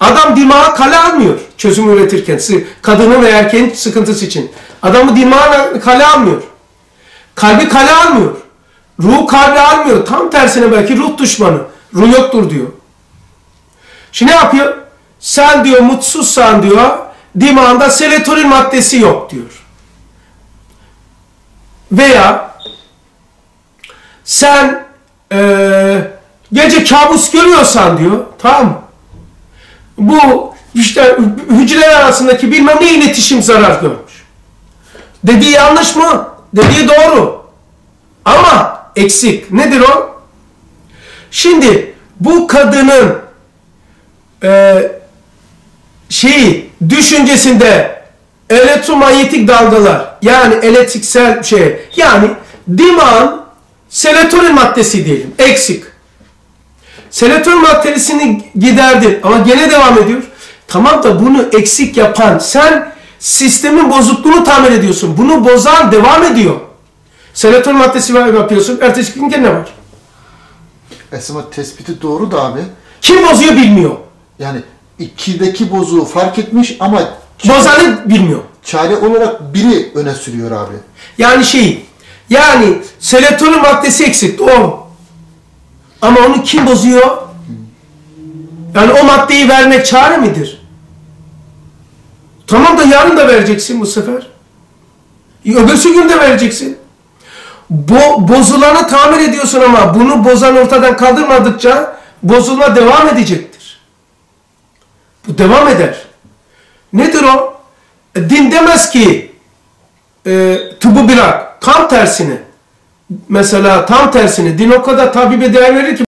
Adam dimağı kale almıyor çözüm üretirken. Kadının ve erkeğin sıkıntısı için. Adamı dimağı kale almıyor. Kalbi kale almıyor. Ruh kalbi almıyor. Tam tersine belki ruh düşmanı. Ruh yoktur diyor. Şimdi ne yapıyor? Sen diyor mutsuzsan diyor dimağında serotonin maddesi yok diyor. Veya sen e, gece kabus görüyorsan diyor tamam mı? Bu işte hücreler arasındaki bilmem ne iletişim zarar görmüş. Dediği yanlış mı? Dediği doğru. Ama eksik. Nedir o? Şimdi bu kadının e, şeyi düşüncesinde elektromanyetik dalgalar yani elektriksel şey yani dimağın serotonin maddesi diyelim eksik. Serotonin maddesini giderdin ama gene devam ediyor. Tamam da bunu eksik yapan sen sistemin bozukluğunu tamir ediyorsun. Bunu bozan devam ediyor. Serotonin maddesi yapıyorsun. Ertesi gün gene var. Esma tespiti doğru da abi. Kim bozuyor bilmiyor. Yani ikideki bozuğu fark etmiş ama Bozanı bilmiyor. çare olarak biri öne sürüyor abi. Yani şey, yani serotonin maddesi eksik, doğru. Ama onu kim bozuyor? Yani o maddeyi vermek çare midir? Tamam da yarın da vereceksin bu sefer. Öbürsü gün de vereceksin. Bo bozulanı tamir ediyorsun ama bunu bozan ortadan kaldırmadıkça bozulma devam edecektir. Bu devam eder. Nedir o? E, din demez ki e, tıbbı bırak. Tam tersini. Mesela tam tersini. Din o kadar tabibe değer verir ki